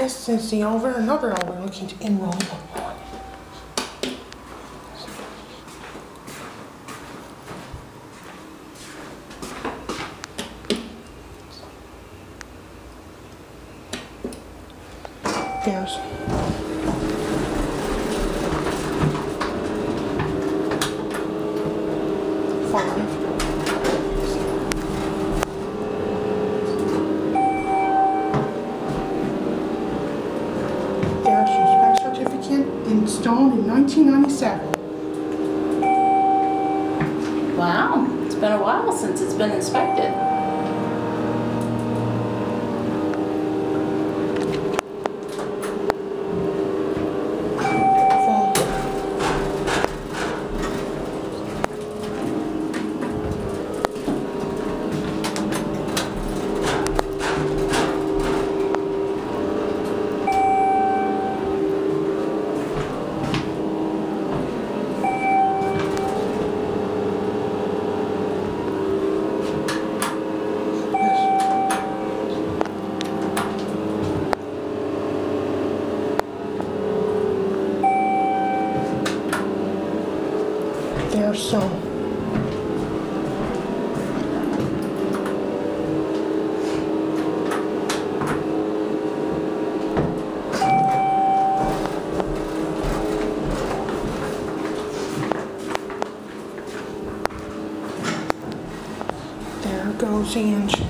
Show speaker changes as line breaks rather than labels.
This is the over, another over looking to enroll. There's five. In 1997.
Wow, it's been a while since it's been inspected.
There's some. There goes Ange.